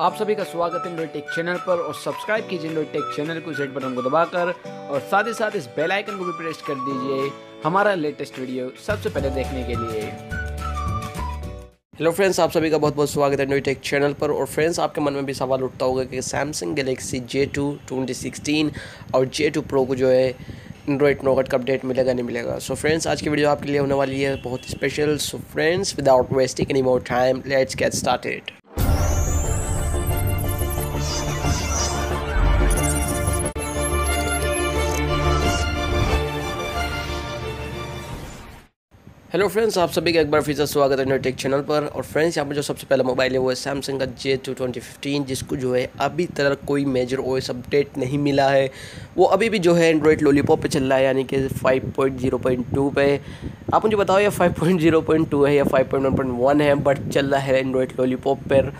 आप सभी का स्वागत है टेक चैनल पर और सब्सक्राइब कीजिए टेक चैनल को जेड बटन को दबाकर और साथ ही साथ इस बेल आइकन को भी प्रेस कर दीजिए हमारा लेटेस्ट वीडियो सबसे पहले देखने के लिए। हेलो फ्रेंड्स आप सभी का बहुत बहुत स्वागत है न्यू टेक चैनल पर और फ्रेंड्स आपके मन में भी सवाल उठता होगा कि Samsung Galaxy J two twenty और जे टू प्रो को जो है एंड्रॉइड नोगट का अपडेट मिलेगा, नहीं मिलेगा। सो so फ्रेंड्स आज की वीडियो आपके लिए होने वाली है बहुत special so friends without wasting any more time let's get started hello friends आप सभी का एक बार फिर से स्वागत है टेक चैनल पर। और फ्रेंड्स यहाँ पर जो सबसे पहला मोबाइल है, वो है सैमसंग का जे टू ट्वेंटी फिफ्टीन जिसको जो है अभी तक कोई मेजर ओएस अपडेट नहीं मिला है। वो अभी भी जो है एंड्रॉयड लॉलीपॉप पे चल रहा है, यानी कि 5.0.2 पे। आप मुझे बताओ, ये 5.0.2 है या 5.1.1 है बट चल रहा है एंड्रॉयड लॉलीपॉप पर।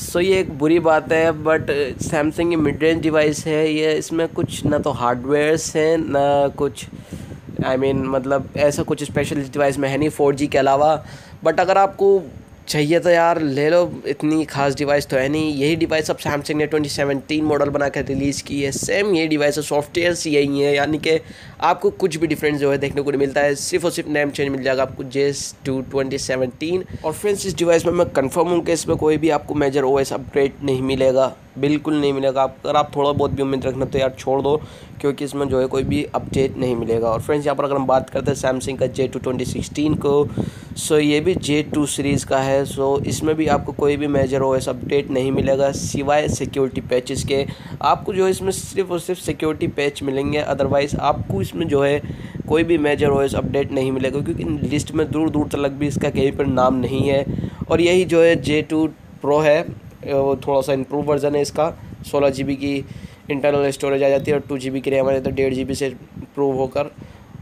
सो ये एक बुरी बात है बट सैमसंग की मिड रेंज डिवाइस है। ये इसमें कुछ ना तो हार्डवेयर्स हैं, ना कुछ आई I मीन mean, मतलब ऐसा कुछ स्पेशल डिवाइस में है नहीं फोर के अलावा। बट अगर आपको चाहिए तो यार ले लो इतनी खास डिवाइस तो है नहीं। यही डिवाइस अब सैमसंग ने 2017 मॉडल बना कर रिलीज़ की है। सेम ये डिवाइस है सॉफ्टवेयर यही है यानी कि आपको कुछ भी डिफरेंस जो है देखने को नहीं मिलता है। सिर्फ़ और सिर्फ़ नेम चेंज मिल जाएगा आपको जे टू ट्वेंटी और फ्रेंड्स इस डिवाइस में मैं कंफर्म हूँ कि इसमें कोई भी आपको मेजर ओ अपग्रेड नहीं मिलेगा। बिल्कुल नहीं मिलेगा। आप अगर आप थोड़ा बहुत भी उम्मीद रखना तो यार छोड़ दो, क्योंकि इसमें जो है कोई भी अपडेट नहीं मिलेगा। और फ्रेंड्स, यहाँ पर अगर हम बात करते हैं सैमसंग का जे टू ट्वेंटी सिक्सटीन को सो ये भी जे टू सीरीज़ का है। सो इसमें भी आपको कोई भी मेजर ओएस अपडेट नहीं मिलेगा, सिवाय सिक्योरिटी पैचेस के। आपको जो है इसमें सिर्फ़ और सिर्फ़ सिक्योरिटी पैच मिलेंगे अदरवाइज़ आपको इसमें जो है कोई भी मेजर ओ अपडेट नहीं मिलेगा, क्योंकि लिस्ट में दूर दूर तक भी इसका कहीं पर नाम नहीं है। और यही जो है जे टू प्रो है। वो थोड़ा सा इम्प्रूव वर्जन है इसका। सोलह जी की इंटरनल स्टोरेज आ जाती है और टू जी बी की रैम आ जाती है डेढ़ जीबी से इम्प्रूव होकर।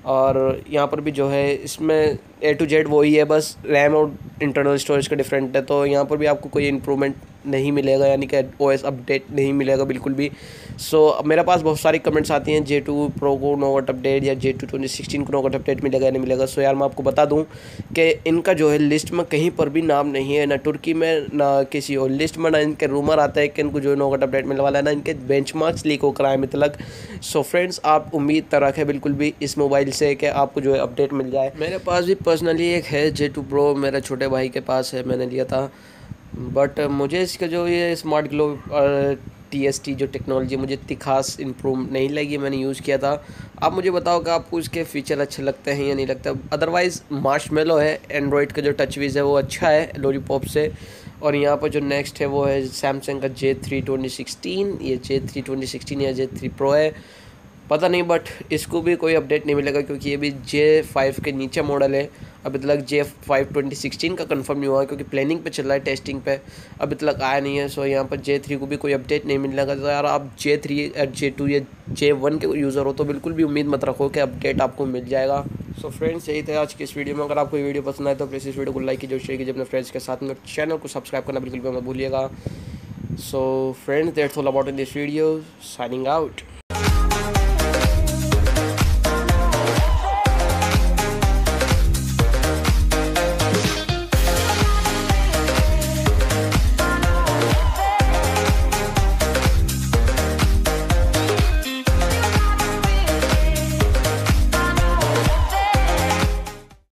और यहाँ पर भी जो है, इसमें ए टू जेड वही है, बस रैम और इंटरनल स्टोरेज का डिफरेंट है। तो यहाँ पर भी आपको कोई इम्प्रूवमेंट नहीं मिलेगा यानी कि ओएस अपडेट नहीं मिलेगा बिल्कुल भी। सो so, मेरे पास बहुत सारी कमेंट्स आती हैं जे टू प्रो को नोवट अपडेट या जे टू ट्वेंटी सिक्सटीन को नोवट अपडेट मिलेगा या नहीं मिलेगा। सो so, यार मैं आपको बता दूँ कि इनका जो है लिस्ट में कहीं पर भी नाम नहीं है ना तुर्की में ना किसी और। लिस्ट में ना इनके रूमर आता है कि इनको जो है नोवट अपडेट मिलने वाला है ना इनके बेंच लीक होकर आए मतलब सो फ्रेंड्स आप उम्मीद तो रखें बिल्कुल भी इस मोबाइल से कि आपको जो है अपडेट मिल जाए। मेरे पास भी पर्सनली एक है जे टू प्रो मेरे छोटे भाई के पास है मैंने लिया था। बट मुझे इसका जो ये smart glow T S T जो टेक्नोलॉजी मुझे इतनी खास इम्प्रूव नहीं लगी, मैंने यूज़ किया था। आप मुझे बताओ कि आपको इसके फीचर अच्छे लगते हैं या नहीं लगता? अदरवाइज़ मार्श मेलो है एंड्रॉयड का जो टच वीज़ है, वो अच्छा है लोलीपॉप से। और यहाँ पर जो नेक्स्ट है, वो है सैमसंग का जे थ्री ट्वेंटी सिक्सटीन ये जे थ्री ट्वेंटी सिक्सटीन या जे थ्री प्रो है। पता नहीं बट इसको भी कोई अपडेट नहीं मिलेगा क्योंकि ये भी जे फाइव के नीचे मॉडल है। अभी तक जे फाइव ट्वेंटी सिक्सटीन का कंफर्म नहीं हुआ क्योंकि प्लानिंग पे चल रहा है टेस्टिंग पे। अभी तक आया नहीं है सो यहाँ पर जे थ्री को भी कोई अपडेट नहीं मिलेगा। तो यार आप जे थ्री या जे टू या जे वन के यूज़र हो तो बिल्कुल भी उम्मीद मत रखो कि अपडेट आपको मिल जाएगा। सो फ्रेंड्स यही थे आज की इस वीडियो में। अगर आपको वीडियो पसंद आए तो प्लीज़ इस वीडियो को लाइक कीजिए शेयर कीजिए अपने फ्रेंड्स के साथ में। चैनल को सब्सक्राइब करना बिल्कुल भी मत भूलिएगा। So friends that's all about in this video signing out